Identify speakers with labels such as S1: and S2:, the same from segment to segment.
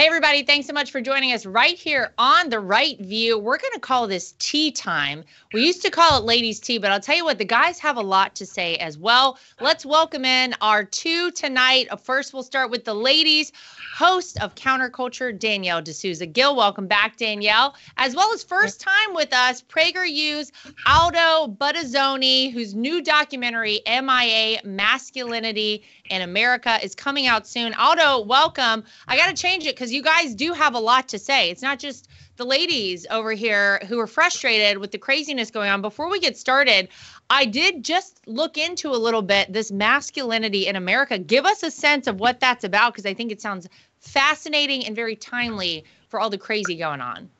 S1: Hey, everybody, thanks so much for joining us right here on The Right View. We're going to call this tea time. We used to call it ladies' tea, but I'll tell you what, the guys have a lot to say as well. Let's welcome in our two tonight. Uh, first, we'll start with the ladies, host of Counterculture, Danielle D'Souza Gill. Welcome back, Danielle. As well as first time with us, PragerU's Aldo Buttazzoni, whose new documentary, MIA Masculinity in America, is coming out soon. Aldo, welcome. I got to change it because because you guys do have a lot to say. It's not just the ladies over here who are frustrated with the craziness going on. Before we get started, I did just look into a little bit this masculinity in America. Give us a sense of what that's about because I think it sounds fascinating and very timely for all the crazy going on.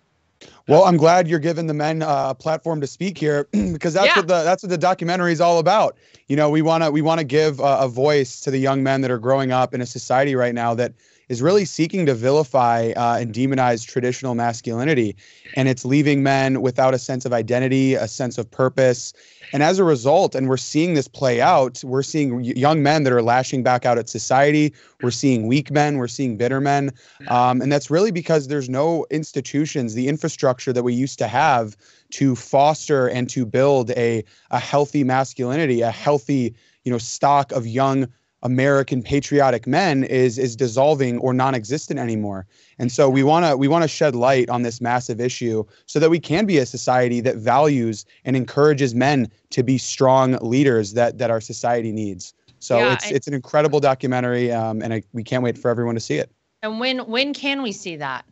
S2: Well, I'm glad you're giving the men uh, a platform to speak here because that's yeah. what the that's what the documentary is all about. You know, we want to we want to give a voice to the young men that are growing up in a society right now that is really seeking to vilify uh, and demonize traditional masculinity. And it's leaving men without a sense of identity, a sense of purpose. And as a result, and we're seeing this play out, we're seeing young men that are lashing back out at society. We're seeing weak men, we're seeing bitter men. Um, and that's really because there's no institutions, the infrastructure that we used to have to foster and to build a, a healthy masculinity, a healthy you know stock of young American patriotic men is is dissolving or non-existent anymore. And so we want to we want to shed light on this massive issue so that we can be a society that values and encourages men to be strong leaders that that our society needs. So yeah, it's I, it's an incredible documentary, um, and I, we can't wait for everyone to see it.
S1: And when when can we see that?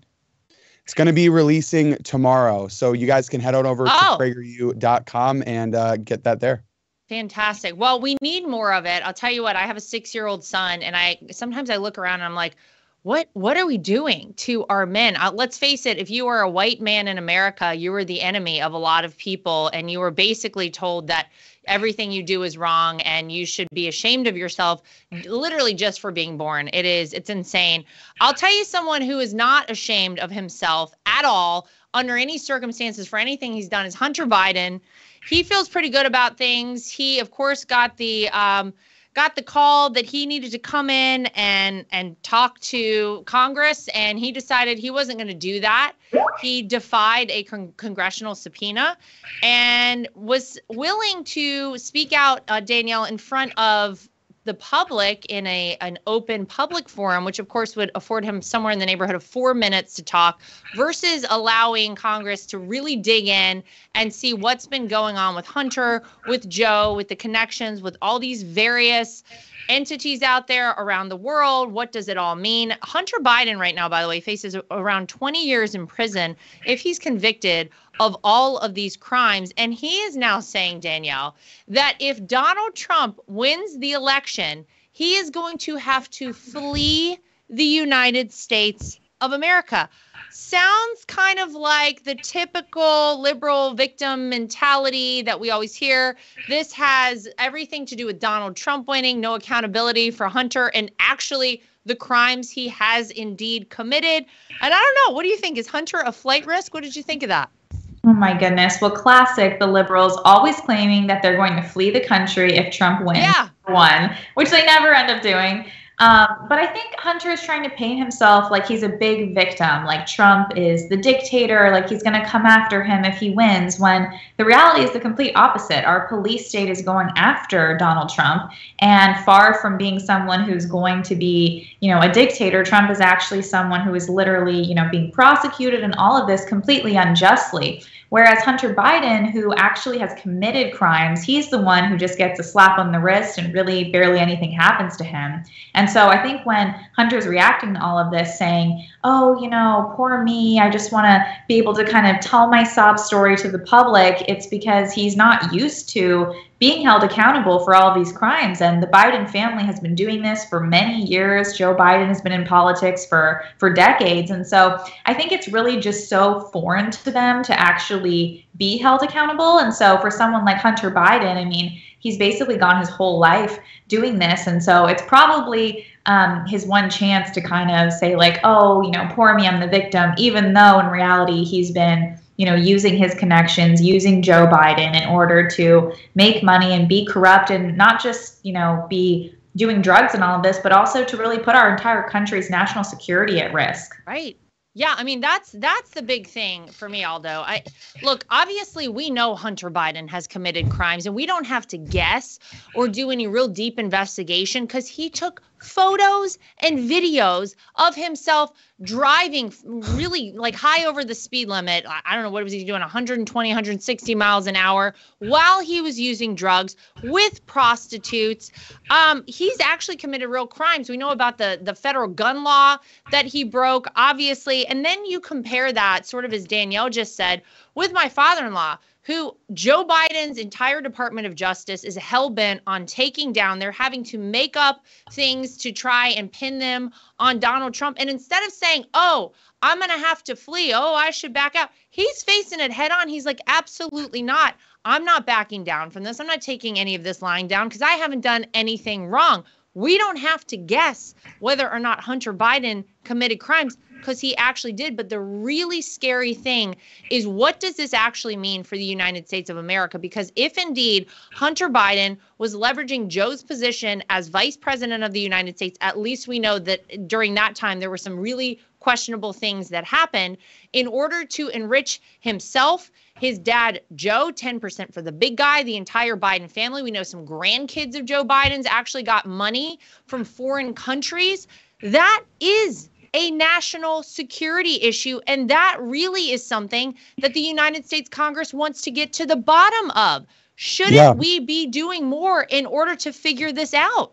S2: It's going to be releasing tomorrow, so you guys can head on over oh. to PragerU.com and uh, get that there.
S1: Fantastic. Well, we need more of it. I'll tell you what, I have a 6-year-old son and I sometimes I look around and I'm like, what what are we doing to our men? Uh, let's face it, if you are a white man in America, you are the enemy of a lot of people and you were basically told that everything you do is wrong and you should be ashamed of yourself literally just for being born. It is it's insane. I'll tell you someone who is not ashamed of himself at all under any circumstances for anything he's done is Hunter Biden he feels pretty good about things. He, of course, got the um, got the call that he needed to come in and and talk to Congress, and he decided he wasn't going to do that. He defied a con- congressional subpoena and was willing to speak out, uh, Danielle, in front of the public in a an open public forum, which of course would afford him somewhere in the neighborhood of four minutes to talk, versus allowing Congress to really dig in and see what's been going on with Hunter, with Joe, with the connections, with all these various entities out there around the world. What does it all mean? Hunter Biden, right now, by the way, faces around 20 years in prison if he's convicted of all of these crimes. And he is now saying, Danielle, that if Donald Trump wins the election, he is going to have to flee the United States of America sounds kind of like the typical liberal victim mentality that we always hear. This has everything to do with Donald Trump winning, no accountability for Hunter, and actually the crimes he has indeed committed. And I don't know, what do you think? Is Hunter a flight risk? What did you think of that?
S3: Oh my goodness. Well, classic, the liberals always claiming that they're going to flee the country if Trump wins. Yeah. One, which they never end up doing. Um, but I think Hunter is trying to paint himself like he's a big victim, like Trump is the dictator, like he's going to come after him if he wins, when the reality is the complete opposite. Our police state is going after Donald Trump, and far from being someone who's going to be, you know, a dictator, Trump is actually someone who is literally, you know, being prosecuted and all of this completely unjustly. Whereas Hunter Biden, who actually has committed crimes, he's the one who just gets a slap on the wrist and really barely anything happens to him. And so I think when Hunter's reacting to all of this, saying, oh, you know, poor me, I just want to be able to kind of tell my sob story to the public, it's because he's not used to being held accountable for all these crimes. And the Biden family has been doing this for many years. Joe Biden has been in politics for, for decades. And so I think it's really just so foreign to them to actually be held accountable. And so for someone like Hunter Biden, I mean, he's basically gone his whole life doing this. And so it's probably um, his one chance to kind of say, like, oh, you know, poor me, I'm the victim, even though in reality he's been you know, using his connections, using Joe Biden in order to make money and be corrupt and not just, you know, be doing drugs and all of this, but also to really put our entire country's national security at risk.
S1: Right. Yeah, I mean that's that's the big thing for me, Aldo. I look, obviously we know Hunter Biden has committed crimes and we don't have to guess or do any real deep investigation because he took photos and videos of himself driving really like high over the speed limit. I don't know what was he doing 120, 160 miles an hour while he was using drugs with prostitutes. Um, he's actually committed real crimes. We know about the the federal gun law that he broke, obviously, and then you compare that, sort of as Danielle just said, with my father-in-law who Joe Biden's entire Department of Justice is hell bent on taking down. They're having to make up things to try and pin them on Donald Trump. And instead of saying, oh, I'm going to have to flee, oh, I should back out, he's facing it head on. He's like, absolutely not. I'm not backing down from this. I'm not taking any of this lying down because I haven't done anything wrong. We don't have to guess whether or not Hunter Biden committed crimes because he actually did. But the really scary thing is what does this actually mean for the United States of America? Because if indeed Hunter Biden was leveraging Joe's position as vice president of the United States, at least we know that during that time there were some really questionable things that happened in order to enrich himself his dad Joe 10% for the big guy the entire Biden family we know some grandkids of Joe Biden's actually got money from foreign countries that is a national security issue. And that really is something that the United States Congress wants to get to the bottom of. Shouldn't yeah. we be doing more in order to figure this out?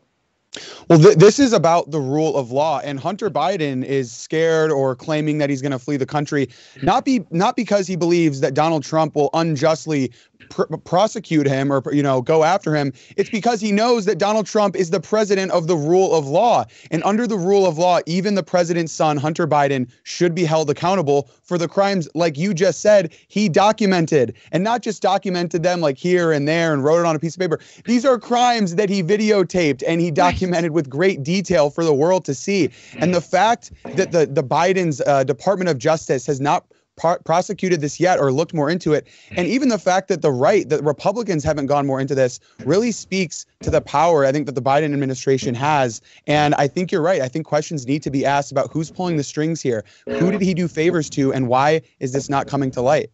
S2: Well, th- this is about the rule of law, and Hunter Biden is scared or claiming that he's going to flee the country, not be not because he believes that Donald Trump will unjustly pr- prosecute him or you know go after him it's because he knows that Donald Trump is the president of the rule of law. And under the rule of law even the president's son Hunter Biden should be held accountable for the crimes like you just said he documented. And not just documented them like here and there and wrote it on a piece of paper. These are crimes that he videotaped and he documented with great detail for the world to see. And the fact that the the Biden's uh, Department of Justice has not pro- prosecuted this yet or looked more into it. And even the fact that the right, that Republicans haven't gone more into this, really speaks to the power I think that the Biden administration has. And I think you're right. I think questions need to be asked about who's pulling the strings here. Who did he do favors to, and why is this not coming to light?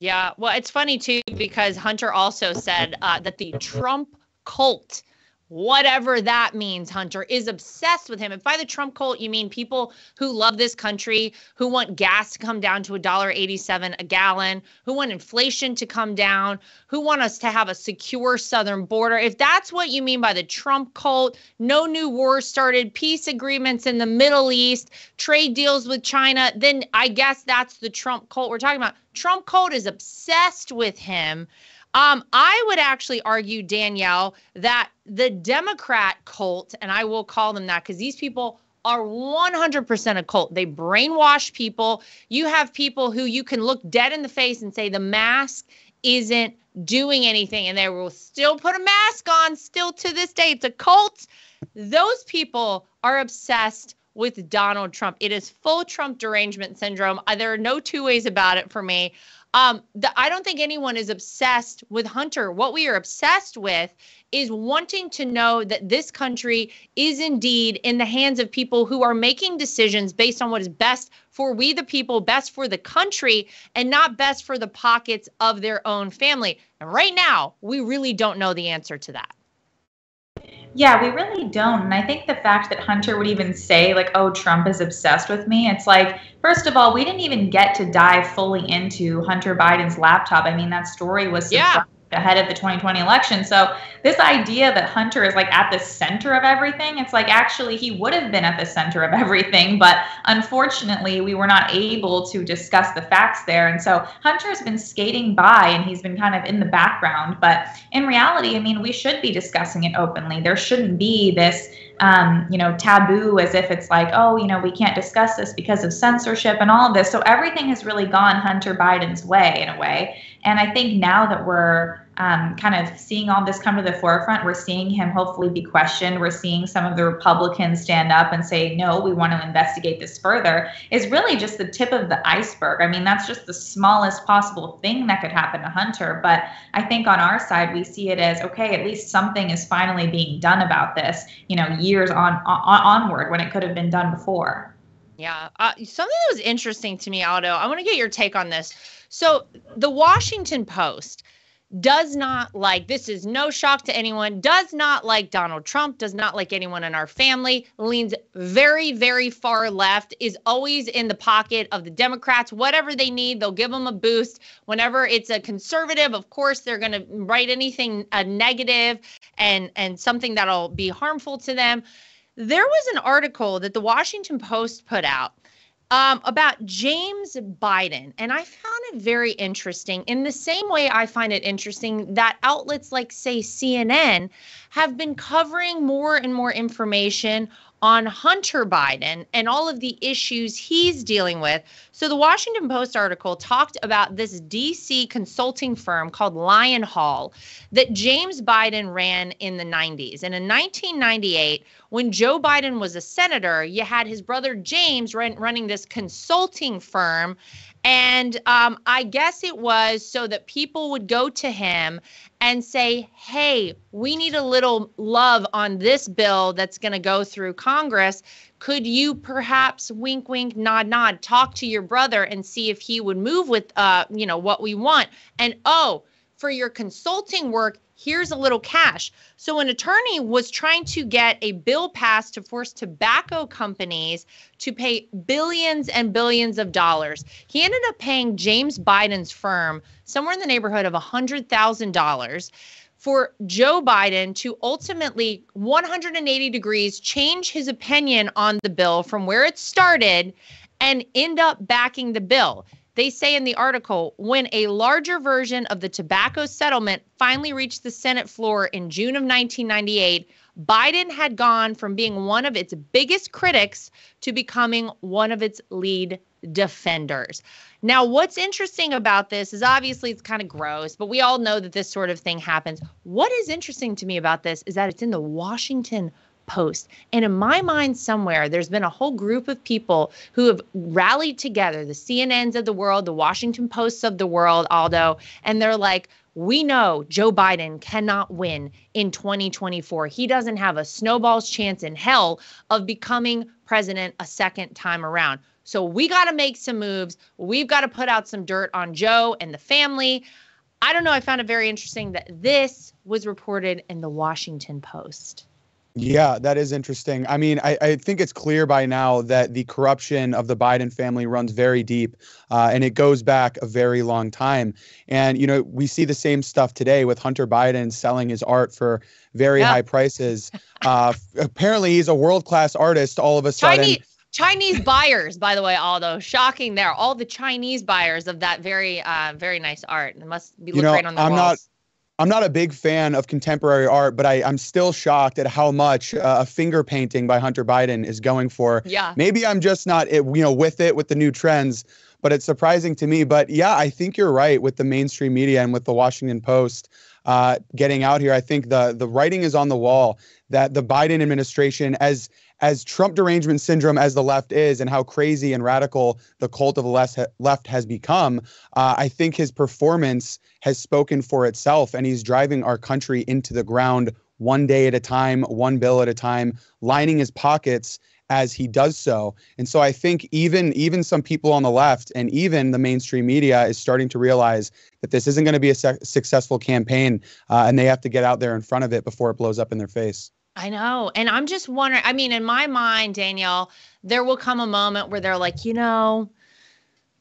S1: Yeah, well, it's funny too because Hunter also said uh, that the Trump cult whatever that means, Hunter, is obsessed with him. If by the Trump cult you mean people who love this country, who want gas to come down to $1.87 a gallon, who want inflation to come down, who want us to have a secure southern border, if that's what you mean by the Trump cult, no new wars started, peace agreements in the Middle East, trade deals with China, then I guess that's the Trump cult we're talking about. Trump cult is obsessed with him. Um, I would actually argue, Danielle, that the Democrat cult, and I will call them that because these people are 100% a cult. They brainwash people. You have people who you can look dead in the face and say the mask isn't doing anything, and they will still put a mask on, still to this day. It's a cult. Those people are obsessed with Donald Trump. It is full Trump derangement syndrome. Uh, there are no two ways about it for me. Um, the, I don't think anyone is obsessed with Hunter. What we are obsessed with is wanting to know that this country is indeed in the hands of people who are making decisions based on what is best for we the people, best for the country, and not best for the pockets of their own family. And right now, we really don't know the answer to that.
S3: Yeah, we really don't. And I think the fact that Hunter would even say, like, oh, Trump is obsessed with me, it's like, first of all, we didn't even get to dive fully into Hunter Biden's laptop. I mean, that story was
S1: yeah
S3: ahead of the 2020 election. So this idea that Hunter is like at the center of everything, it's like actually he would have been at the center of everything, but unfortunately we were not able to discuss the facts there. And so Hunter's been skating by and he's been kind of in the background, but in reality, I mean, we should be discussing it openly. There shouldn't be this um, you know, taboo as if it's like, oh, you know, we can't discuss this because of censorship and all of this. So everything has really gone Hunter Biden's way in a way. And I think now that we're um, kind of seeing all this come to the forefront. We're seeing him hopefully be questioned. We're seeing some of the Republicans stand up and say, no, we want to investigate this further, is really just the tip of the iceberg. I mean, that's just the smallest possible thing that could happen to Hunter. But I think on our side, we see it as okay, at least something is finally being done about this, you know, years on, on onward when it could have been done before.
S1: Yeah. Uh, something that was interesting to me, Aldo, I want to get your take on this. So, the Washington Post does not like this is no shock to anyone does not like donald trump does not like anyone in our family leans very very far left is always in the pocket of the democrats. Whatever they need they'll give them a boost. Whenever it's a conservative of course they're going to write anything a negative and and something that'll be harmful to them. There was an article that the washington post put out um, about James Biden. And I found it very interesting in the same way I find it interesting that outlets like, say, CNN have been covering more and more information on Hunter Biden and all of the issues he's dealing with. So, the Washington Post article talked about this DC consulting firm called Lion Hall that James Biden ran in the 90s. And in 1998, when Joe Biden was a senator, you had his brother James run, running this consulting firm. And um, I guess it was so that people would go to him and say, hey, we need a little love on this bill that's going to go through Congress. Could you perhaps wink, wink, nod, nod, talk to your brother and see if he would move with, uh, you know, what we want? And oh, for your consulting work, here's a little cash. So, an attorney was trying to get a bill passed to force tobacco companies to pay billions and billions of dollars. He ended up paying James Biden's firm somewhere in the neighborhood of $100,000 for Joe Biden to ultimately 180 degrees change his opinion on the bill from where it started and end up backing the bill. They say in the article when a larger version of the tobacco settlement finally reached the Senate floor in June of 1998, Biden had gone from being one of its biggest critics to becoming one of its lead defenders. Now, what's interesting about this is obviously it's kind of gross, but we all know that this sort of thing happens. What is interesting to me about this is that it's in the Washington post. And in my mind, somewhere, there's been a whole group of people who have rallied together the CNNs of the world, the Washington Posts of the world, Aldo, and they're like, we know Joe Biden cannot win in 2024. He doesn't have a snowball's chance in hell of becoming president a second time around. So we got to make some moves. We've got to put out some dirt on Joe and the family. I don't know. I found it very interesting that this was reported in the Washington Post.
S2: Yeah, that is interesting. I mean, I, I think it's clear by now that the corruption of the Biden family runs very deep uh, and it goes back a very long time. And, you know, we see the same stuff today with Hunter Biden selling his art for very yeah. high prices. Uh, apparently, he's a world class artist all of a sudden.
S1: Chinese, Chinese buyers, by the way, although shocking there, all the Chinese buyers of that very, uh, very nice art. It must be you know, great on the I'm walls. Not,
S2: I'm not a big fan of contemporary art, but I, I'm still shocked at how much uh, a finger painting by Hunter Biden is going for.
S1: Yeah.
S2: Maybe I'm just not, you know, with it with the new trends, but it's surprising to me. But yeah, I think you're right with the mainstream media and with the Washington Post uh, getting out here. I think the the writing is on the wall that the Biden administration, as as Trump derangement syndrome as the left is, and how crazy and radical the cult of the left has become, uh, I think his performance has spoken for itself, and he's driving our country into the ground one day at a time, one bill at a time, lining his pockets as he does so. And so I think even even some people on the left and even the mainstream media is starting to realize that this isn't going to be a su- successful campaign, uh, and they have to get out there in front of it before it blows up in their face.
S1: I know. And I'm just wondering, I mean, in my mind, Danielle, there will come a moment where they're like, you know,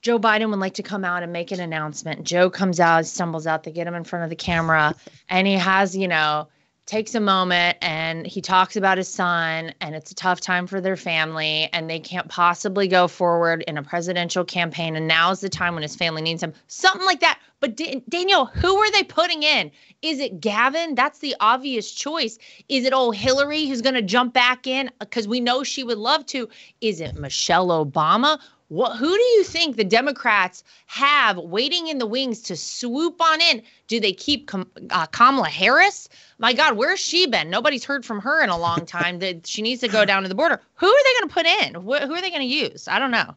S1: Joe Biden would like to come out and make an announcement. Joe comes out, stumbles out, they get him in front of the camera, and he has, you know, takes a moment and he talks about his son and it's a tough time for their family and they can't possibly go forward in a presidential campaign and now's the time when his family needs him something like that but D- Danielle who are they putting in is it gavin that's the obvious choice is it old hillary who's going to jump back in because we know she would love to is it michelle obama what, who do you think the Democrats have waiting in the wings to swoop on in? Do they keep uh, Kamala Harris? My God, where's she been? Nobody's heard from her in a long time. that she needs to go down to the border. Who are they going to put in? Wh- who are they going to use? I don't know.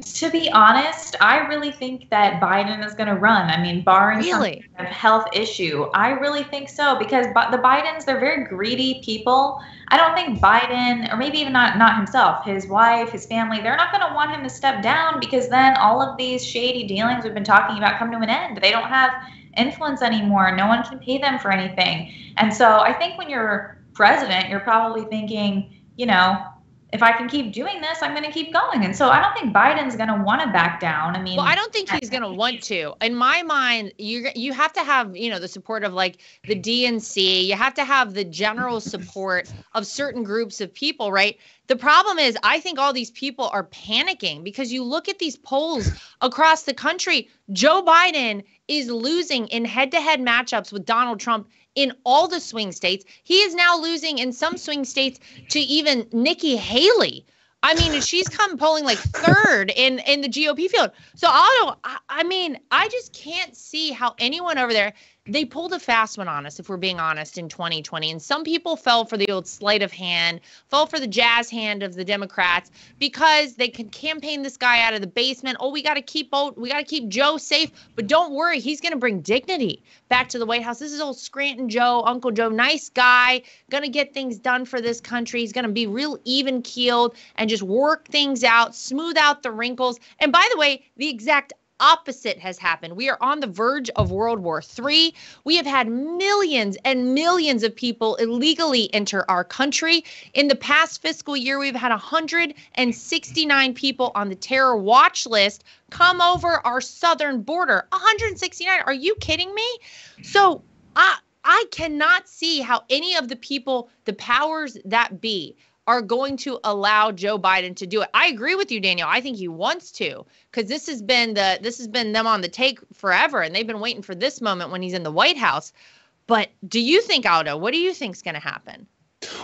S3: To be honest, I really think that Biden is going to run. I mean, barring really? some kind of health issue, I really think so because the Bidens they're very greedy people. I don't think Biden, or maybe even not not himself, his wife, his family, they're not going to want him to step down because then all of these shady dealings we've been talking about come to an end. They don't have influence anymore. No one can pay them for anything. And so I think when you're president, you're probably thinking, you know, if I can keep doing this, I'm going to keep going. And so I don't think Biden's going to want to back down. I mean,
S1: well, I don't think he's going to want to. In my mind, you you have to have you know the support of like the DNC. You have to have the general support of certain groups of people, right? The problem is, I think all these people are panicking because you look at these polls across the country. Joe Biden is losing in head-to-head matchups with Donald Trump in all the swing states. He is now losing in some swing states to even Nikki Haley. I mean, she's come polling like third in in the GOP field. So I don't. I, I mean, I just can't see how anyone over there they pulled a fast one on us, if we're being honest, in 2020. And some people fell for the old sleight of hand, fell for the jazz hand of the Democrats because they could campaign this guy out of the basement. Oh, we got to keep we got to keep Joe safe, but don't worry, he's going to bring dignity back to the White House. This is old Scranton Joe, Uncle Joe, nice guy, going to get things done for this country. He's going to be real even keeled and just work things out, smooth out the wrinkles. And by the way, the exact opposite has happened. We are on the verge of World War III. We have had millions and millions of people illegally enter our country. In the past fiscal year, we've had 169 people on the terror watch list come over our southern border. 169. Are you kidding me? So, I I cannot see how any of the people, the powers that be, are going to allow Joe Biden to do it. I agree with you, Danielle. I think he wants to because this has been the this has been them on the take forever, and they've been waiting for this moment when he's in the White House. But do you think, Aldo? What do you think is going to happen?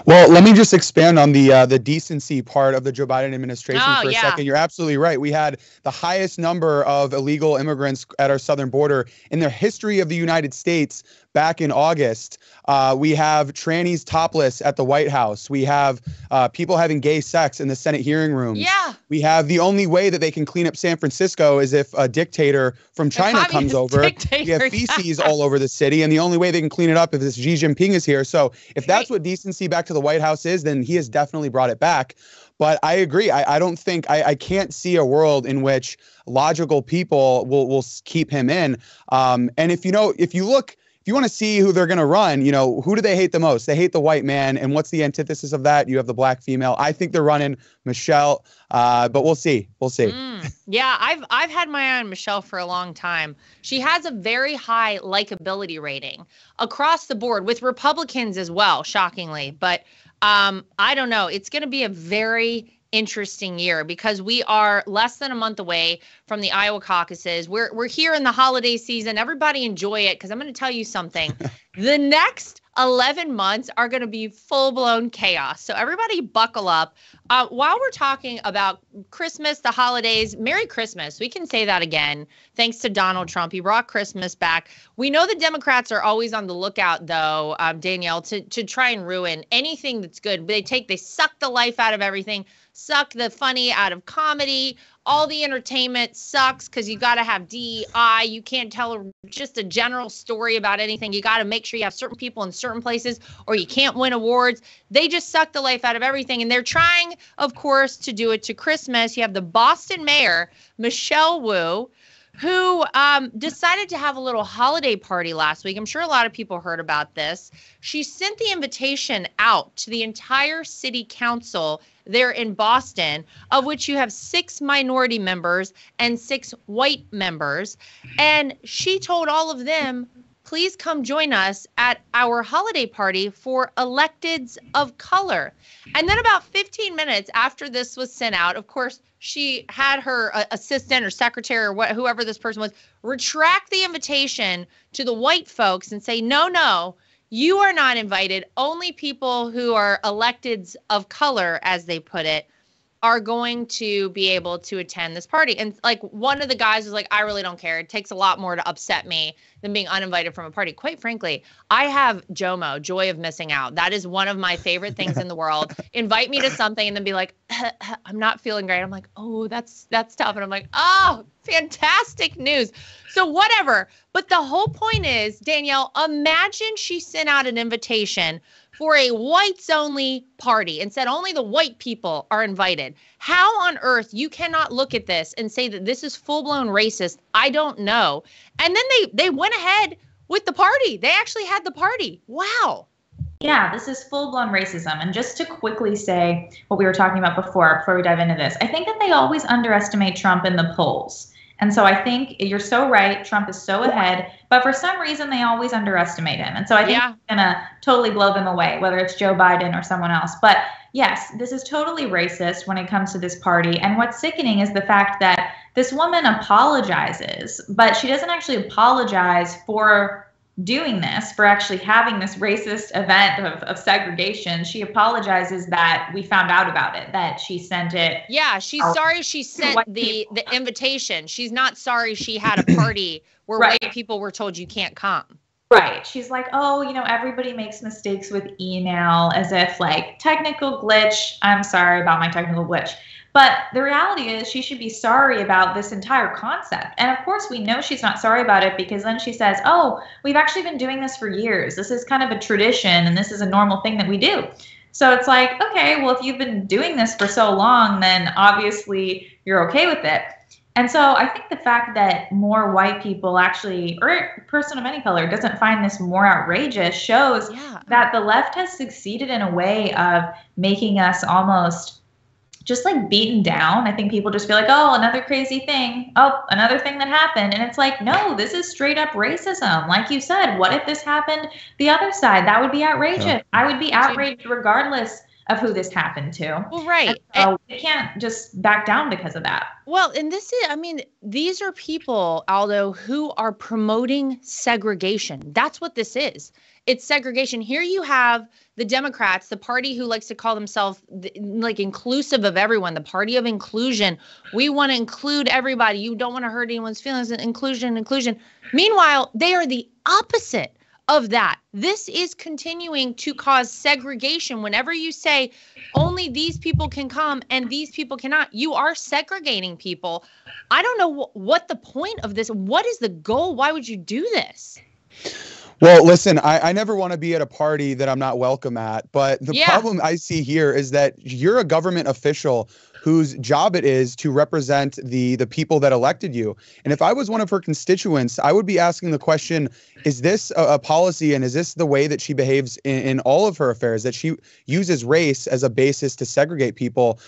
S2: Well, let me just expand on the uh, the decency part of the Joe Biden administration oh, for a yeah. second. You're absolutely right. We had the highest number of illegal immigrants at our southern border in the history of the United States back in August. Uh, we have trannies topless at the White House. We have uh, people having gay sex in the Senate hearing rooms.
S1: Yeah.
S2: We have the only way that they can clean up San Francisco is if a dictator from China comes over. Dictator, we have feces all over the city, and the only way they can clean it up is if Xi Jinping is here. So if that's what decency back to the White House is, then he has definitely brought it back. But I agree. I, I don't think I, I can't see a world in which logical people will will keep him in. Um, and if you know, if you look if you want to see who they're going to run, you know, who do they hate the most? They hate the white man. And what's the antithesis of that? You have the black female. I think they're running Michelle, uh, but we'll see. We'll see. Mm,
S1: yeah, I've I've had my eye on Michelle for a long time. She has a very high likability rating across the board with Republicans as well, shockingly. But um, I don't know. It's going to be a very interesting year because we are less than a month away from the Iowa caucuses. We're we're here in the holiday season. Everybody enjoy it because I'm going to tell you something. the next 11 months are going to be full blown chaos. So everybody buckle up. Uh, while we're talking about Christmas, the holidays, Merry Christmas. We can say that again. Thanks to Donald Trump. He brought Christmas back. We know the Democrats are always on the lookout, though, um, Danielle, to, to try and ruin anything that's good. They take, they suck the life out of everything suck the funny out of comedy. All the entertainment sucks because you got to have DEI. You can't tell just a general story about anything. You got to make sure you have certain people in certain places or you can't win awards. They just suck the life out of everything. And they're trying, of course, to do it to Christmas. You have the Boston mayor, Michelle Wu who um, decided to have a little holiday party last week. I'm sure a lot of people heard about this. She sent the invitation out to the entire city council there in Boston, of which you have six minority members and six white members. And she told all of them, please come join us at our holiday party for electeds of color. And then, about 15 minutes after this was sent out, of course, she had her uh, assistant or secretary or whoever this person was retract the invitation to the white folks and say, no, no, you are not invited. Only people who are electeds of color, as they put it, are going to be able to attend this party. And like one of the guys was like, I really don't care. It takes a lot more to upset me than being uninvited from a party. Quite frankly, I have JOMO, joy of missing out. That is one of my favorite things in the world. Invite me to something and then be like, I'm not feeling great. I'm like, oh, that's that's tough. And I'm like, oh, fantastic news. So whatever. But the whole point is, Danielle, imagine she sent out an invitation for a whites only party and said only the white people are invited. How on earth you cannot look at this and say that this is full blown racist? I don't know. And then they they went ahead with the party. They actually had the party. Wow.
S3: Yeah, this is full blown racism. And just to quickly say what we were talking about before, before we dive into this, I think that they always underestimate Trump in the polls. And so I think you're so right. Trump is so ahead, but for some reason they always underestimate him. And so I think yeah. it's gonna totally blow them away, whether it's Joe Biden or someone else. But yes, this is totally racist when it comes to this party. And what's sickening is the fact that this woman apologizes, but she doesn't actually apologize for doing this, for actually having this racist event of, of segregation, she apologizes that we found out about it, that she sent it.
S1: Yeah, she's out. sorry she sent the the invitation. She's not sorry she had a party where right. white people were told you can't come.
S3: Right. She's like, oh, you know, everybody makes mistakes with email as if like technical glitch. I'm sorry about my technical glitch. But the reality is, she should be sorry about this entire concept. And of course, we know she's not sorry about it because then she says, Oh, we've actually been doing this for years. This is kind of a tradition and this is a normal thing that we do. So it's like, okay, well, if you've been doing this for so long, then obviously you're okay with it. And so I think the fact that more white people actually, or a person of any color, doesn't find this more outrageous shows yeah. that the left has succeeded in a way of making us almost just like beaten down. I think people just feel like, oh, another crazy thing. Oh, another thing that happened. And it's like, no, this is straight up racism. Like you said, what if this happened the other side? That would be outrageous. Yeah. I would be outraged regardless of who this happened to.
S1: Well, right.
S3: And so we can't just back down because of that.
S1: Well, and this is, I mean, these are people, Aldo, who are promoting segregation. That's what this is. It's segregation. Here you have the Democrats, the party who likes to call themselves like inclusive of everyone, the party of inclusion. We want to include everybody. You don't want to hurt anyone's feelings. Inclusion, inclusion. Meanwhile, they are the opposite of that. This is continuing to cause segregation. Whenever you say only these people can come and these people cannot, you are segregating people. I don't know wh- what the point of this. What is the goal? Why would you do this?
S2: Well, listen, I, I never want to be at a party that I'm not welcome at. But the yeah. problem I see here is that you're a government official whose job it is to represent the the people that elected you. And if I was one of her constituents, I would be asking the question: Is this a, a policy, and is this the way that she behaves in, in all of her affairs? That she uses race as a basis to segregate people?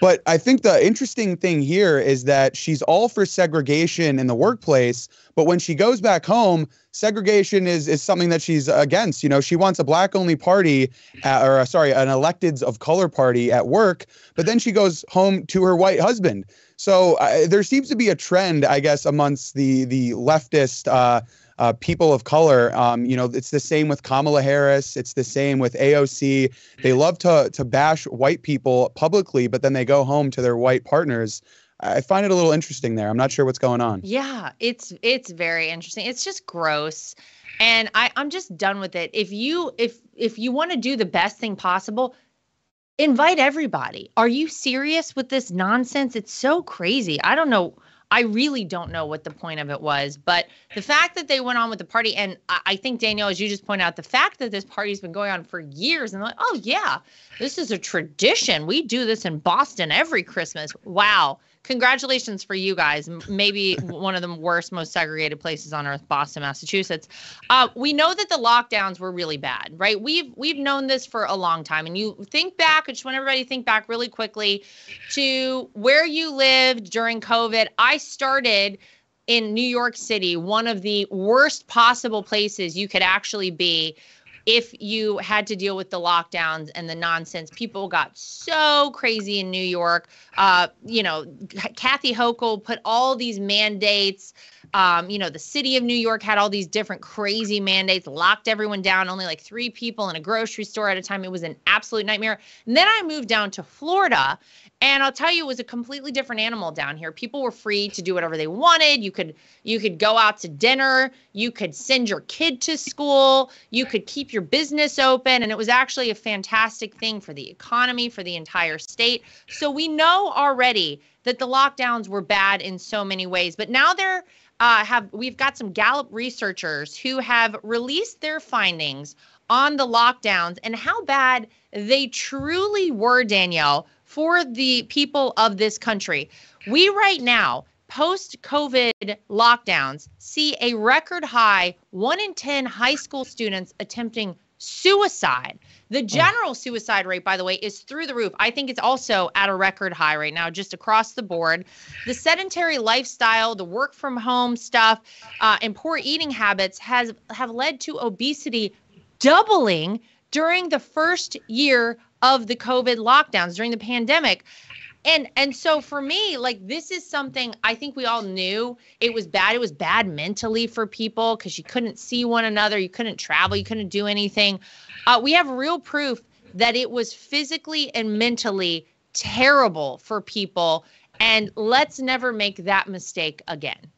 S2: But I think the interesting thing here is that she's all for segregation in the workplace, but when she goes back home, segregation is is something that she's against. You know, she wants a black only party, at, or uh, sorry, an electeds of color party at work, but then she goes home to her white husband. So uh, there seems to be a trend, I guess, amongst the the leftist. Uh, uh, people of color. Um, you know, it's the same with Kamala Harris. It's the same with AOC. They love to to bash white people publicly, but then they go home to their white partners. I find it a little interesting there. I'm not sure what's going on.
S1: Yeah, it's it's very interesting. It's just gross. And I, I'm just done with it. If you if if you want to do the best thing possible, invite everybody. Are you serious with this nonsense? It's so crazy. I don't know I really don't know what the point of it was, but the fact that they went on with the party, and I, I think Danielle, as you just point out, the fact that this party's been going on for years, and like, oh yeah, this is a tradition. We do this in Boston every Christmas. Wow, congratulations for you guys. Maybe one of the worst, most segregated places on earth, Boston, Massachusetts. Uh, we know that the lockdowns were really bad, right? We've we've known this for a long time. And you think back, I just want everybody to think back really quickly to where you lived during COVID. I started in New York City, one of the worst possible places you could actually be if you had to deal with the lockdowns and the nonsense. People got so crazy in New York. Uh, you know, Kathy Hochul put all these mandates Um, you know, the city of New York had all these different crazy mandates, locked everyone down, only like three people in a grocery store at a time. It was an absolute nightmare. And then I moved down to Florida and I'll tell you, it was a completely different animal down here. People were free to do whatever they wanted. You could you could go out to dinner. You could send your kid to school. You could keep your business open, and it was actually a fantastic thing for the economy, for the entire state. So we know already that the lockdowns were bad in so many ways, but now they're uh, have we've got some Gallup researchers who have released their findings on the lockdowns and how bad they truly were, Danielle for the people of this country. We right now, post COVID lockdowns, see a record high one in 10 high school students attempting suicide. The general suicide rate, by the way, is through the roof. I think it's also at a record high right now, just across the board. The sedentary lifestyle, the work from home stuff, uh, and poor eating habits has have led to obesity doubling during the first year of the COVID lockdowns during the pandemic. And and so for me, like this is something I think we all knew it was bad. It was bad mentally for people because you couldn't see one another, you couldn't travel, you couldn't do anything. Uh, we have real proof that it was physically and mentally terrible for people. And let's never make that mistake again.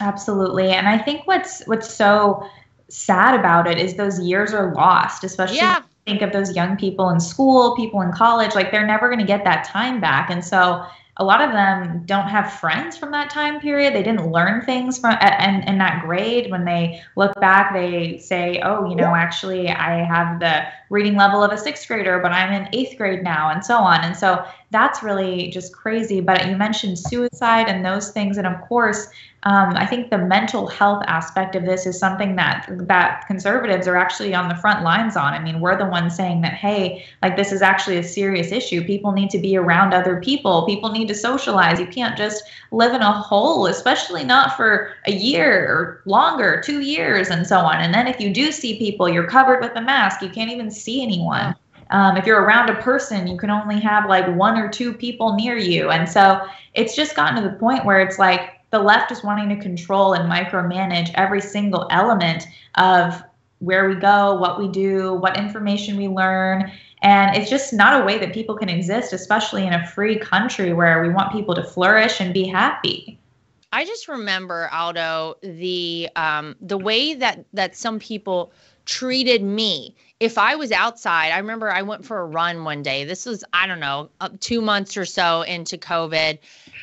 S3: Absolutely. And I think what's what's so sad about it is those years are lost, especially yeah think of those young people in school, people in college, like they're never going to get that time back. And so a lot of them don't have friends from that time period. They didn't learn things from and in, in that grade. When they look back, they say, "Oh, you know, actually, I have the reading level of a sixth grader, but I'm in eighth grade now," and so on. And so that's really just crazy. But you mentioned suicide and those things, and of course, um, I think the mental health aspect of this is something that that conservatives are actually on the front lines on. I mean, we're the ones saying that, hey, like this is actually a serious issue. People need to be around other people. People need to socialize. You can't just live in a hole, especially not for a year or longer, two years, and so on. And then if you do see people, you're covered with a mask. You can't even see anyone. Um, if you're around a person, you can only have like one or two people near you. And so it's just gotten to the point where it's like the left is wanting to control and micromanage every single element of where we go, what we do, what information we learn. And it's just not a way that people can exist, especially in a free country where we want people to flourish and be happy.
S1: I just remember Aldo the um, the way that that some people treated me if I was outside. I remember I went for a run one day. This was I don't know two months or so into COVID,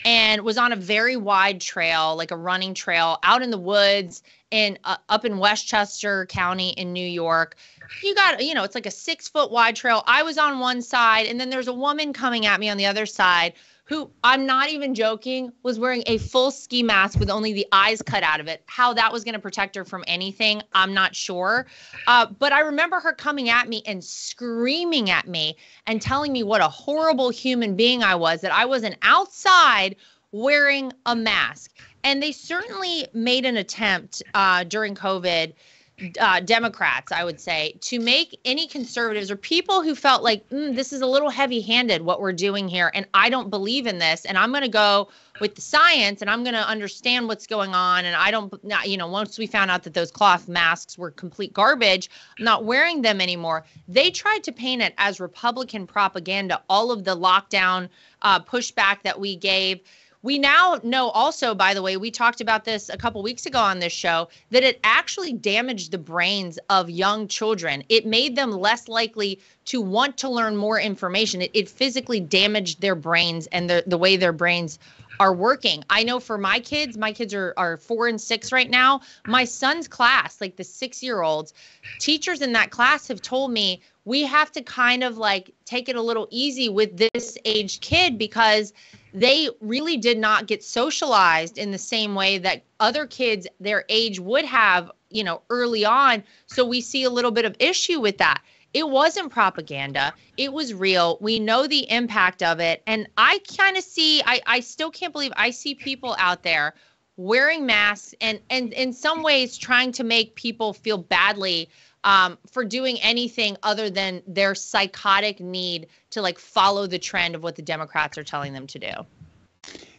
S1: and was on a very wide trail, like a running trail out in the woods in uh, up in Westchester County in New York. You got, you know, it's like a six foot wide trail. I was on one side, and then there's a woman coming at me on the other side who I'm not even joking was wearing a full ski mask with only the eyes cut out of it. How that was going to protect her from anything, I'm not sure. Uh, but I remember her coming at me and screaming at me and telling me what a horrible human being I was, that I wasn't outside wearing a mask. And they certainly made an attempt uh, during COVID uh, Democrats, I would say, to make any conservatives or people who felt like mm, this is a little heavy handed what we're doing here, and I don't believe in this, and I'm going to go with the science and I'm going to understand what's going on. And I don't, you know, once we found out that those cloth masks were complete garbage, I'm not wearing them anymore. They tried to paint it as Republican propaganda, all of the lockdown uh, pushback that we gave we now know also, by the way, we talked about this a couple weeks ago on this show, that it actually damaged the brains of young children. It made them less likely to want to learn more information. It, it physically damaged their brains and the, the way their brains are working. I know for my kids, my kids are, are four and six right now. My son's class, like the six year olds, teachers in that class have told me we have to kind of like take it a little easy with this age kid because they really did not get socialized in the same way that other kids their age would have, you know, early on. So we see a little bit of issue with that. It wasn't propaganda. It was real. We know the impact of it. And I kind of see, I, I still can't believe I see people out there wearing masks and, and in some ways trying to make people feel badly um, for doing anything other than their psychotic need to like follow the trend of what the Democrats are telling them to do.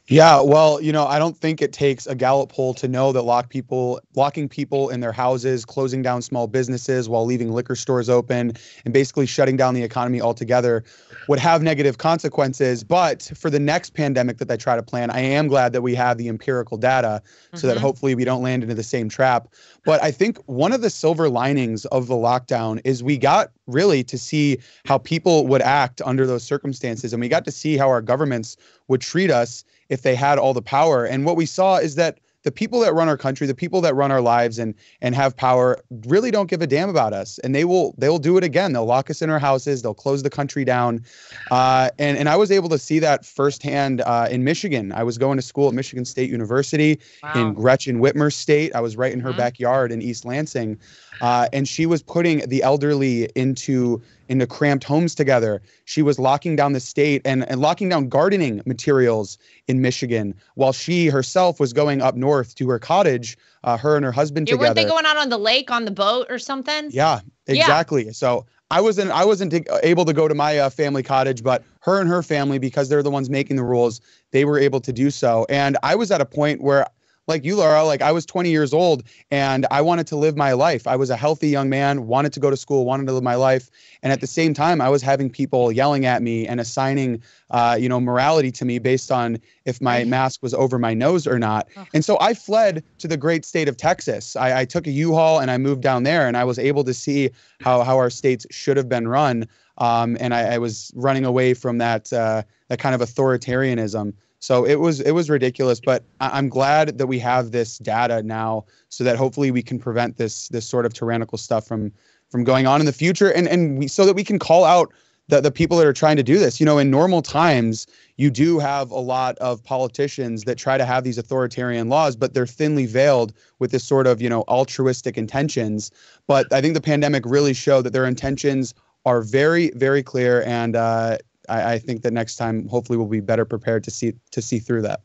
S2: Yeah, well, you know, I don't think it takes a Gallup poll to know that lock people, locking people in their houses, closing down small businesses while leaving liquor stores open, and basically shutting down the economy altogether would have negative consequences. But for the next pandemic that they try to plan, I am glad that we have the empirical data so mm-hmm. that hopefully we don't land into the same trap. But I think one of the silver linings of the lockdown is we got really to see how people would act under those circumstances, and we got to see how our governments would treat us if they had all the power. And what we saw is that the people that run our country, the people that run our lives and and have power really don't give a damn about us. And they will they will do it again. They'll lock us in our houses. They'll close the country down. Uh, and and I was able to see that firsthand uh, in Michigan. I was going to school at Michigan State University wow. in Gretchen Whitmer State. I was right in her mm-hmm. backyard in East Lansing, uh, and she was putting the elderly into into cramped homes together. She was locking down the state and, and locking down gardening materials in Michigan while she herself was going up north to her cottage, uh, her and her husband yeah, together. Weren't
S1: they going out on the lake on the boat or something?
S2: Yeah, exactly. Yeah. So I wasn't I wasn't able to go to my uh, family cottage, but her and her family, because they're the ones making the rules, they were able to do so. And I was at a point where like you, Lara, like I was 20 years old and I wanted to live my life. I was a healthy young man, wanted to go to school, wanted to live my life. And at the same time, I was having people yelling at me and assigning, uh, you know, morality to me based on if my mask was over my nose or not. And so I fled to the great state of Texas. I, I took a U-Haul and I moved down there and I was able to see how, how our states should have been run. Um, and I, I, was running away from that, uh, that kind of authoritarianism. So it was it was ridiculous, but I'm glad that we have this data now, so that hopefully we can prevent this this sort of tyrannical stuff from from going on in the future, and and we, so that we can call out the the people that are trying to do this. You know, in normal times, you do have a lot of politicians that try to have these authoritarian laws, but they're thinly veiled with this sort of you know altruistic intentions. But I think the pandemic really showed that their intentions are very very clear and. Uh, I, I think that next time, hopefully, we'll be better prepared to see to see through that.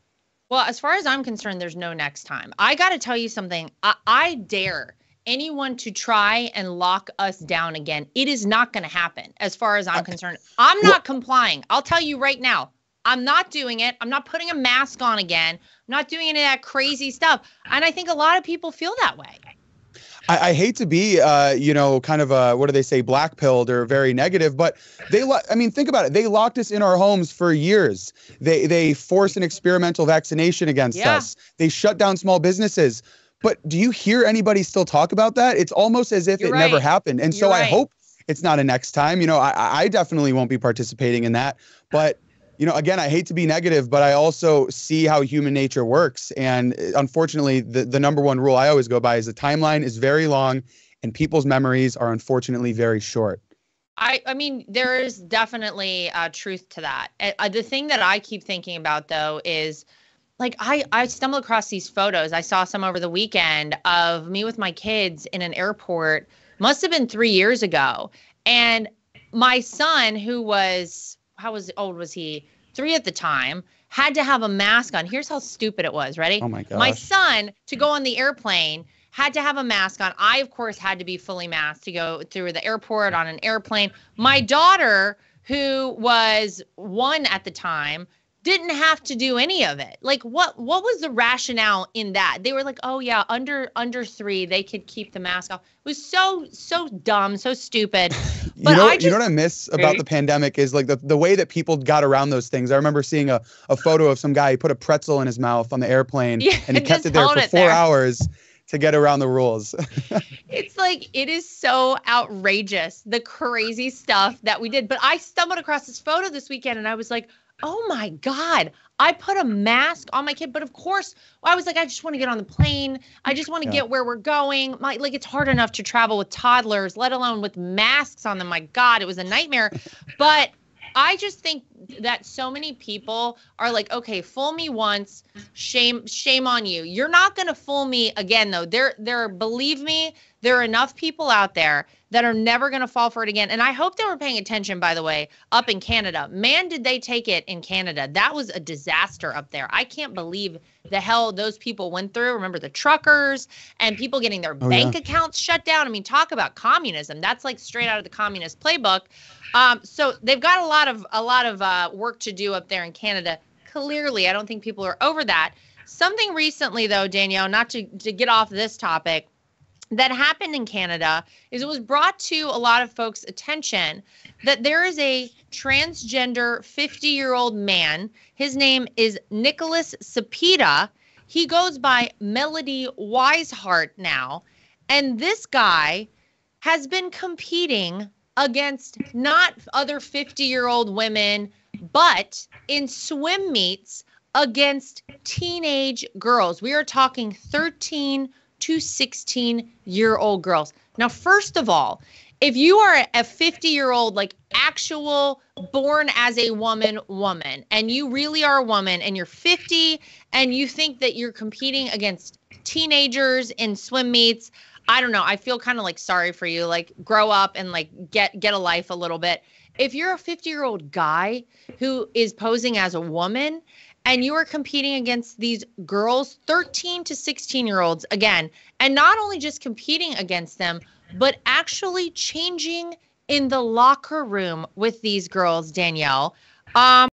S1: Well, as far as I'm concerned, there's no next time. I got to tell you something. I, I, dare anyone to try and lock us down again. It is not going to happen, as far as I'm concerned. I'm not complying. I'll tell you right now. I'm not doing it. I'm not putting a mask on again. I'm not doing any of that crazy stuff. And I think a lot of people feel that way.
S2: I, I hate to be, uh, you know, kind of a what do they say, black pilled or very negative, but they, lo- I mean, think about it. They locked us in our homes for years. They they forced an experimental vaccination against yeah. us. They shut down small businesses. But do you hear anybody still talk about that? It's almost as if You're it right. never happened. And so right. I hope it's not a next time. You know, I, I definitely won't be participating in that. But you know, again, I hate to be negative, but I also see how human nature works. And uh, unfortunately, the, the number one rule I always go by is the timeline is very long and people's memories are unfortunately very short.
S1: I, I mean, there is definitely uh, truth to that. Uh, the thing that I keep thinking about, though, is like I, I stumbled across these photos. I saw some over the weekend of me with my kids in an airport, must have been three years ago. And my son, who was how was old was he? Three at the time. Had to have a mask on. Here's how stupid it was. Ready?
S2: Oh my god.
S1: My son to go on the airplane had to have a mask on. I of course had to be fully masked to go through the airport on an airplane. My daughter, who was one at the time, didn't have to do any of it. Like what what was the rationale in that? They were like, "Oh yeah, under under 3 they could keep the mask off." It was so so dumb, so stupid.
S2: But you know, just, you know what I miss about the pandemic is like the, the way that people got around those things. I remember seeing a, a photo of some guy, he put a pretzel in his mouth on the airplane yeah, and he kept it there for 4 there. hours to get around the rules.
S1: it's like it is so outrageous the crazy stuff that we did. But I stumbled across this photo this weekend and I was like, oh my God, I put a mask on my kid. But of course, I was like, I just want to get on the plane. I just want to yeah. get where we're going. My like it's hard enough to travel with toddlers, let alone with masks on them. My God, it was a nightmare. But I just think that so many people are like, okay, fool me once, shame, shame on you. You're not gonna fool me again, though. There, there, believe me, there are enough people out there that are never going to fall for it again. And I hope they were paying attention, by the way, up in Canada. Man, did they take it in Canada. That was a disaster up there. I can't believe the hell those people went through. Remember the truckers and people getting their oh, bank yeah. accounts shut down. I mean, talk about communism. That's like straight out of the communist playbook. Um, so they've got a lot of a lot of uh, work to do up there in Canada. Clearly, I don't think people are over that. Something recently, though, Danielle, not to, to get off this topic, that happened in Canada is it was brought to a lot of folks' attention that there is a transgender 50 year old man. His name is Nicholas Sapita. He goes by Melody Wiseheart now. And this guy has been competing against not other 50 year old women, but in swim meets against teenage girls. We are talking 13 to 16 year old girls. Now, first of all, if you are a 50 year old, like actual born as a woman woman, and you really are a woman and you're 50 and you think that you're competing against teenagers in swim meets, I don't know. I feel kind of like sorry for you. Like grow up and like get get a life a little bit. If you're a 50 year old guy who is posing as a woman and you are competing against these girls 13 to 16 year olds again and not only just competing against them but actually changing in the locker room with these girls danielle. Um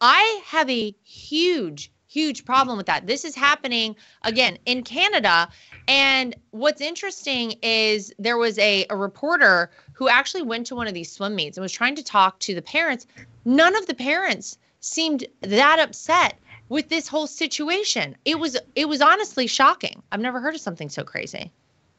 S1: i have a huge huge problem with that. This is happening again in canada and what's interesting is there was a, a reporter who actually went to one of these swim meets and was trying to talk to the parents. None of the parents seemed that upset with this whole situation. It was it was honestly shocking. I've never heard of something so crazy.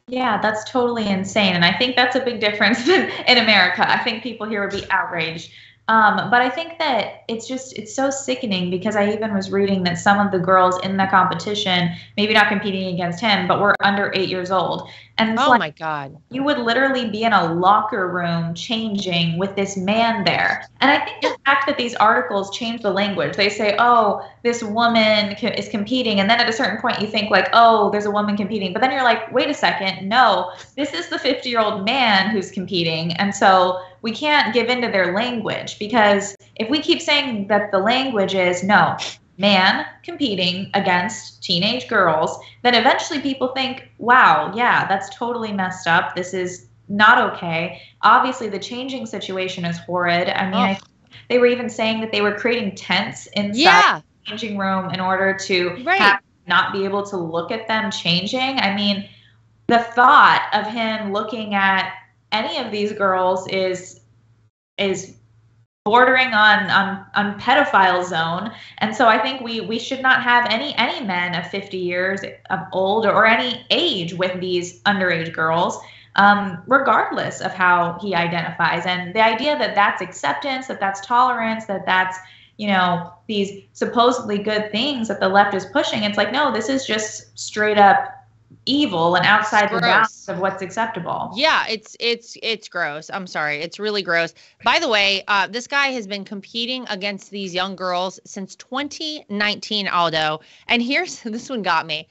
S3: Yeah, that's totally insane. And I think that's a big difference in America. I think people here would be outraged um, but I think that it's just it's so sickening because I even was reading that some of the girls in the competition, maybe not competing against him, but were under eight years old.
S1: And oh like, my God,
S3: you would literally be in a locker room changing with this man there. And I think the fact that these articles change the language, they say, "Oh, this woman is competing," and then at a certain point you think like, "Oh, there's a woman competing," but then you're like, "Wait a second, no, this is the 50 year old man who's competing," and so we can't give into their language because if we keep saying that the language is no, man competing against teenage girls, then eventually people think, wow, yeah, that's totally messed up. This is not okay. Obviously, the changing situation is horrid. I mean, oh. I, they were even saying that they were creating tents inside yeah. the changing room in order to right. have, not be able to look at them changing. I mean, the thought of him looking at any of these girls is is bordering on on on pedophile zone. And so i think we we should not have any any men of 50 years of old or any age with these underage girls um, regardless of how he identifies. And the idea that that's acceptance that that's tolerance that that's you know these supposedly good things that the left is pushing it's like no this is just straight up evil and outside the bounds of what's acceptable.
S1: Yeah, it's it's it's gross. I'm sorry. It's really gross. By the way, uh, this guy has been competing against these young girls since 2019, Aldo. And here's this one got me.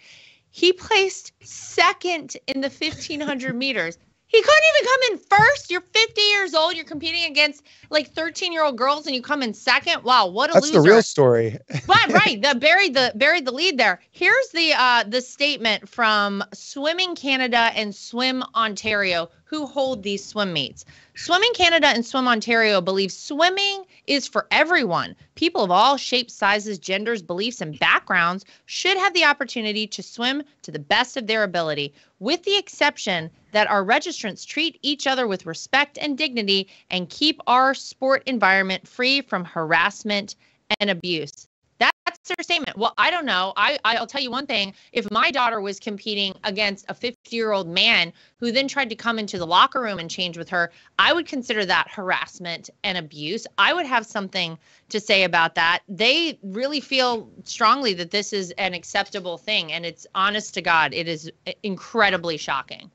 S1: He placed second in the 1500 meters. He couldn't even come in first. You're 50 years old. You're competing against like 13 year old girls, and you come in second. Wow, what a loser.
S2: That's
S1: loser!
S2: the real story.
S1: but right, the buried the buried the lead there. Here's the uh the statement from Swimming Canada and Swim Ontario, who hold these swim meets. Swimming Canada and Swim Ontario believe swimming is for everyone. People of all shapes, sizes, genders, beliefs, and backgrounds should have the opportunity to swim to the best of their ability, with the exception that our registrants treat each other with respect and dignity and keep our sport environment free from harassment and abuse. That's their statement. Well, I don't know. I, I'll tell you one thing. If my daughter was competing against a 50 year old man who then tried to come into the locker room and change with her, I would consider that harassment and abuse. I would have something to say about that. They really feel strongly that this is an acceptable thing. And it's honest to God, it is incredibly shocking.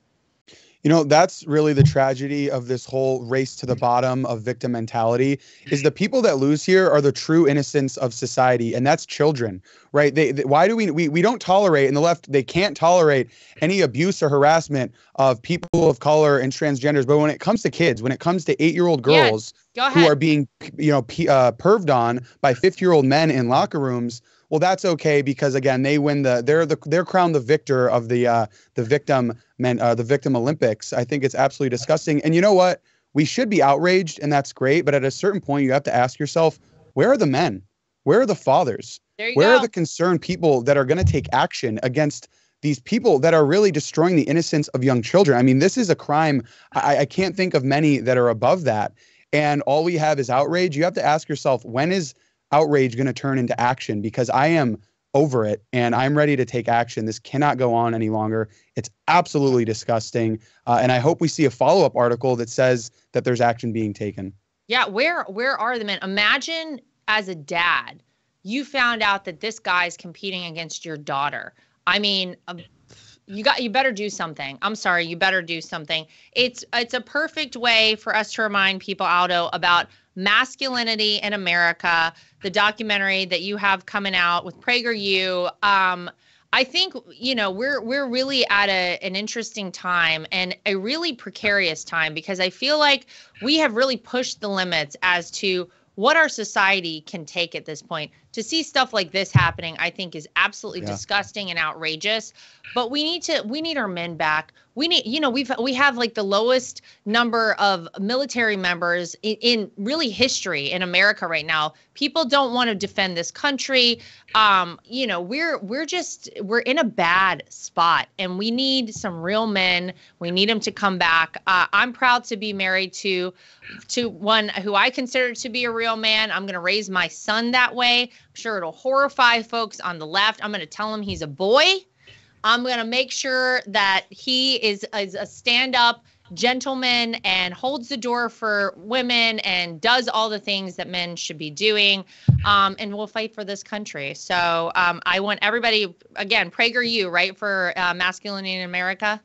S2: You know, that's really the tragedy of this whole race to the bottom of victim mentality is the people that lose here are the true innocence of society and that's children, right? They, they why do we, we we don't tolerate in the left they can't tolerate any abuse or harassment of people of color and transgenders, but when it comes to kids, when it comes to 8-year-old girls
S1: yeah,
S2: who are being you know p- uh, perved on by 50-year-old men in locker rooms, well that's okay because again they win the they're the they're crowned the victor of the uh the victim men uh, the victim olympics i think it's absolutely disgusting and you know what we should be outraged and that's great but at a certain point you have to ask yourself where are the men Where are the fathers? Where go. are the concerned people that are going to take action against these people that are really destroying the innocence of young children? I mean, this is a crime. I, I can't think of many that are above that. And all we have is outrage. You have to ask yourself, when is outrage going to turn into action? Because I am over it and I'm ready to take action. This cannot go on any longer. It's absolutely disgusting. Uh, and I hope we see a follow up article that says that there's action being taken.
S1: Yeah, where where are the men? Imagine as a dad, you found out that this guy's competing against your daughter. I mean, um, you got you better do something. I'm sorry, you better do something. It's it's a perfect way for us to remind people, Aldo, about masculinity in America. The documentary that you have coming out with PragerU. Um, I think you know we're we're really at a, an interesting time and a really precarious time because I feel like we have really pushed the limits as to what our society can take at this point. To see stuff like this happening, I think is absolutely yeah. disgusting and outrageous. But we need to we need our men back. We need you know we've we have like the lowest number of military members in, in really history in america right now. People don't want to defend this country. Um you know we're we're just we're in a bad spot and we need some real men. We need them to come back. Uh, i'm proud to be married to to one who i consider to be a real man. I'm going to raise my son that way sure it'll horrify folks on the left i'm going to tell him he's a boy I'm going to make sure that he is, is a stand up gentleman and holds the door for women and does all the things that men should be doing. Um, and we'll fight for this country. So um, I want everybody, again, PragerU, right, for uh, Masculinity in America?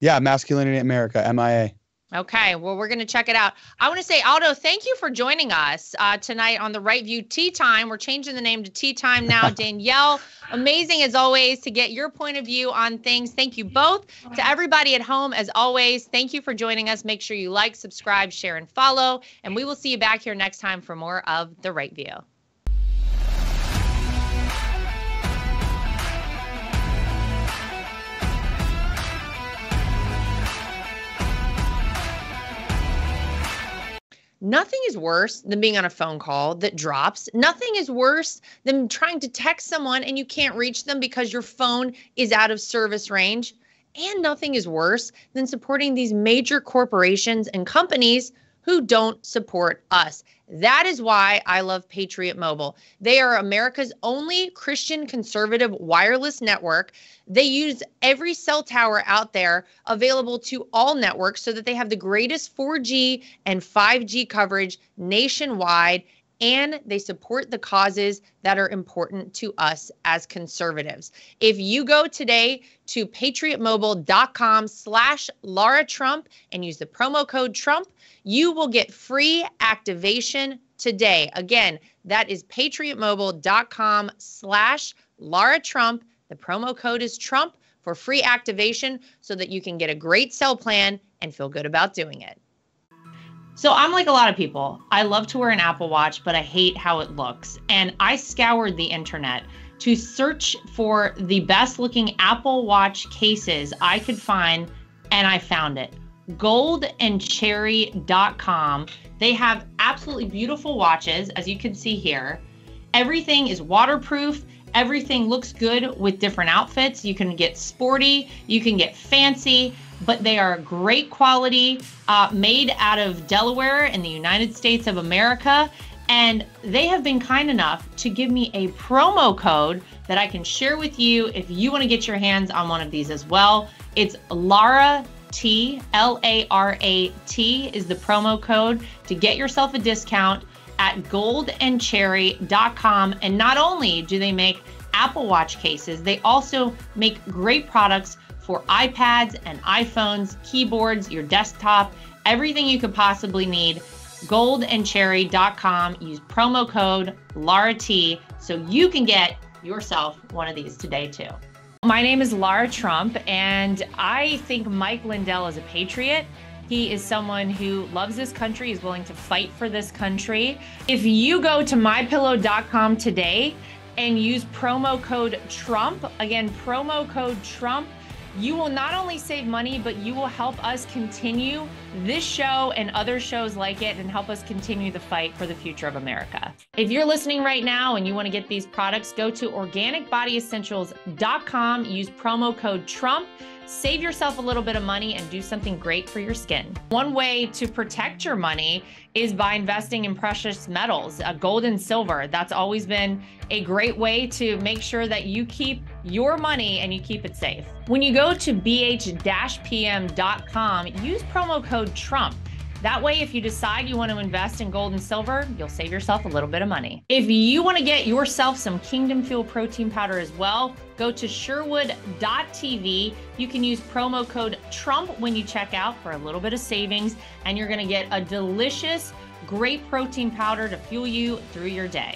S2: Yeah, Masculinity in America, MIA.
S1: Okay, well, we're going to check it out. I want to say, Aldo, thank you for joining us uh, tonight on the Right View Tea Time. We're changing the name to Tea Time now. Danielle, amazing as always to get your point of view on things. Thank you both. To everybody at home, as always, thank you for joining us. Make sure you like, subscribe, share, and follow. And we will see you back here next time for more of The Right View. Nothing is worse than being on a phone call that drops. Nothing is worse than trying to text someone and you can't reach them because your phone is out of service range. And nothing is worse than supporting these major corporations and companies who don't support us. That is why I love Patriot Mobile. They are America's only Christian conservative wireless network. They use every cell tower out there available to all networks so that they have the greatest 4G and 5G coverage nationwide and they support the causes that are important to us as conservatives. If you go today to patriotmobile.com slash Lara Trump and use the promo code Trump, you will get free activation today. Again, that is patriotmobile.com slash Lara Trump. The promo code is Trump for free activation so that you can get a great cell plan and feel good about doing it. So I'm like a lot of people. I love to wear an Apple Watch, but I hate how it looks. And I scoured the internet to search for the best looking Apple Watch cases I could find, and I found it. Goldandcherry.com. They have absolutely beautiful watches, as you can see here. Everything is waterproof. Everything looks good with different outfits. You can get sporty, you can get fancy but they are great quality, uh, made out of Delaware in the United States of America. And they have been kind enough to give me a promo code that I can share with you if you want to get your hands on one of these as well. It's Lara T, L A R A T is the promo code to get yourself a discount at goldandcherry.com. And not only do they make Apple Watch cases, they also make great products for iPads and iPhones, keyboards, your desktop, everything you could possibly need. Goldandcherry.com. Use promo code LARA-T so you can get yourself one of these today too. My name is Lara Trump, and I think Mike Lindell is a patriot. He is someone who loves this country, is willing to fight for this country. If you go to mypillow.com today and use promo code Trump, again, promo code Trump, You will not only save money, but you will help us continue this show and other shows like it and help us continue the fight for the future of America. If you're listening right now and you want to get these products, go to organicbodyessentials.com, use promo code TRUMP save yourself a little bit of money and do something great for your skin. One way to protect your money is by investing in precious metals, uh, gold and silver. That's always been a great way to make sure that you keep your money and you keep it safe. When you go to bh-pm.com, use promo code TRUMP. That way, if you decide you want to invest in gold and silver, you'll save yourself a little bit of money. If you want to get yourself some Kingdom Fuel protein powder as well, go to sherwood.tv. You can use promo code TRUMP when you check out for a little bit of savings, and you're going to get a delicious, great protein powder to fuel you through your day.